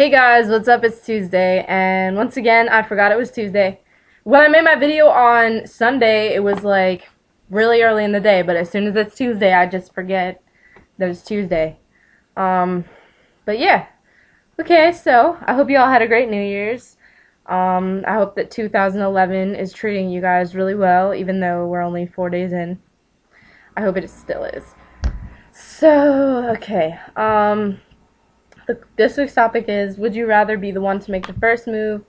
Hey guys, what's up? It's Tuesday, and once again, I forgot it was Tuesday. When I made my video on Sunday, it was like really early in the day, but as soon as it's Tuesday, I just forget that it's Tuesday. Um, but yeah. Okay, so I hope you all had a great New Year's. Um, I hope that 2011 is treating you guys really well, even though we're only four days in. I hope it still is. So, okay. Um, the, this week's topic is Would you rather be the one to make the first move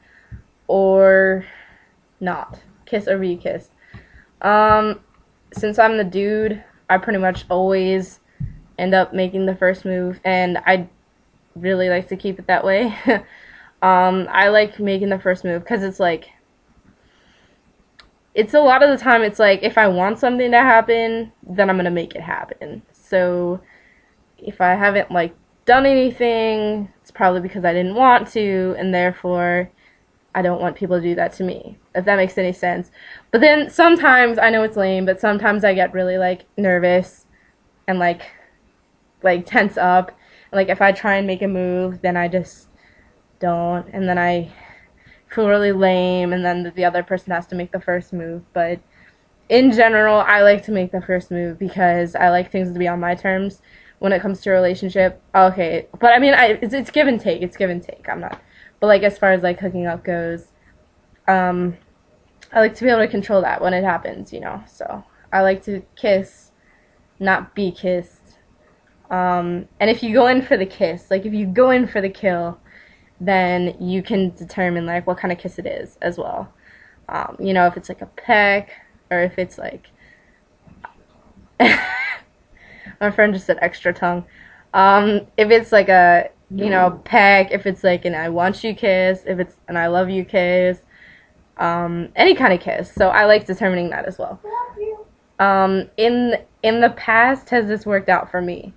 or not? Kiss or be kissed? Um, since I'm the dude, I pretty much always end up making the first move, and I really like to keep it that way. um, I like making the first move because it's like, it's a lot of the time, it's like if I want something to happen, then I'm gonna make it happen. So if I haven't like done anything, it's probably because I didn't want to, and therefore I don't want people to do that to me. If that makes any sense. But then sometimes I know it's lame, but sometimes I get really like nervous and like like tense up. Like if I try and make a move, then I just don't, and then I feel really lame, and then the other person has to make the first move. But in general, I like to make the first move because I like things to be on my terms when it comes to a relationship. Okay, but I mean, I it's, it's give and take. It's give and take. I'm not, but like as far as like hooking up goes, um, I like to be able to control that when it happens. You know, so I like to kiss, not be kissed. Um, and if you go in for the kiss, like if you go in for the kill, then you can determine like what kind of kiss it is as well. Um, you know, if it's like a peck or if it's like my friend just said extra tongue. Um, if it's like a you know peck, if it's like an I want you kiss, if it's an I love you kiss, um, any kind of kiss. So I like determining that as well. Um, in in the past, has this worked out for me?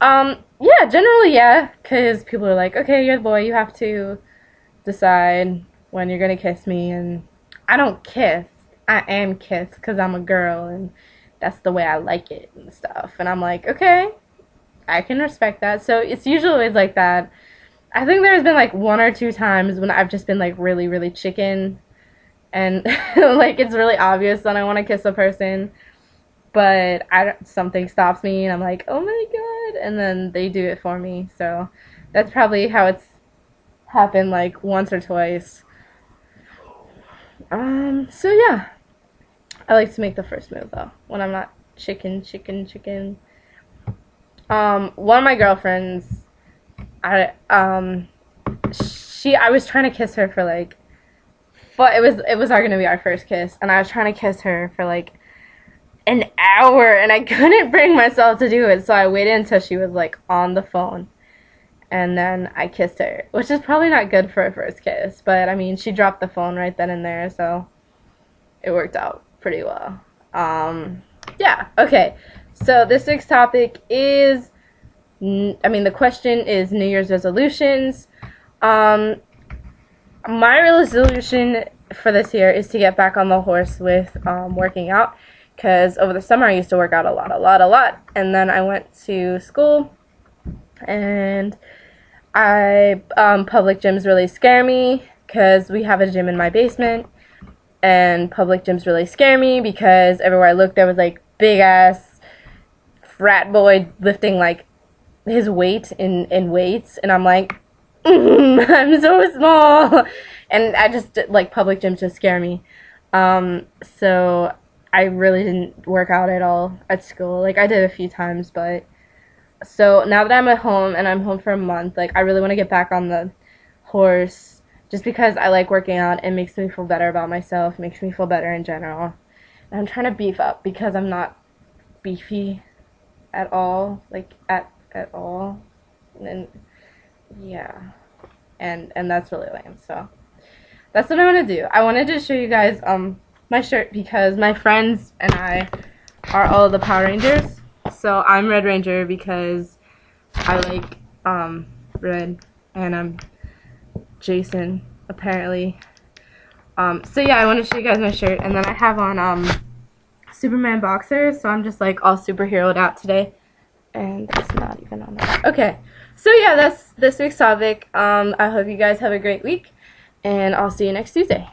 Um, yeah, generally yeah, because people are like, okay, you're the boy, you have to decide when you're gonna kiss me, and I don't kiss. I am kissed because I'm a girl, and that's the way I like it and stuff. And I'm like, okay, I can respect that. So it's usually always like that. I think there's been like one or two times when I've just been like really, really chicken and like it's really obvious that I want to kiss a person, but I something stops me and I'm like, oh my god, and then they do it for me. So that's probably how it's happened like once or twice. Um. So yeah, I like to make the first move though when I'm not chicken, chicken, chicken. Um, one of my girlfriends, I um, she I was trying to kiss her for like, but it was it was our gonna be our first kiss, and I was trying to kiss her for like an hour, and I couldn't bring myself to do it, so I waited until she was like on the phone. And then I kissed her, which is probably not good for a first kiss, but I mean, she dropped the phone right then and there, so it worked out pretty well. Um, yeah, okay. So this week's topic is, I mean, the question is New Year's resolutions. Um, my resolution for this year is to get back on the horse with um, working out because over the summer I used to work out a lot, a lot, a lot. And then I went to school and I, um, public gyms really scare me because we have a gym in my basement and public gyms really scare me because everywhere I looked there was like big ass frat boy lifting like his weight in in weights and I'm like mm, I'm so small. And I just like public gyms just scare me. Um so I really didn't work out at all at school. Like I did a few times but so now that I'm at home and I'm home for a month like I really want to get back on the horse just because I like working out. It makes me feel better about myself, makes me feel better in general. And I'm trying to beef up because I'm not beefy at all, like at at all. And yeah. And and that's really lame. So that's what I want to do. I wanted to show you guys um my shirt because my friends and I are all the Power Rangers. So I'm Red Ranger because I like um red and I'm Jason, apparently. Um, so yeah, I want to show you guys my shirt, and then I have on um, Superman boxers, so I'm just like all superheroed out today. And it's not even on. Okay, so yeah, that's this week's topic. Um, I hope you guys have a great week, and I'll see you next Tuesday.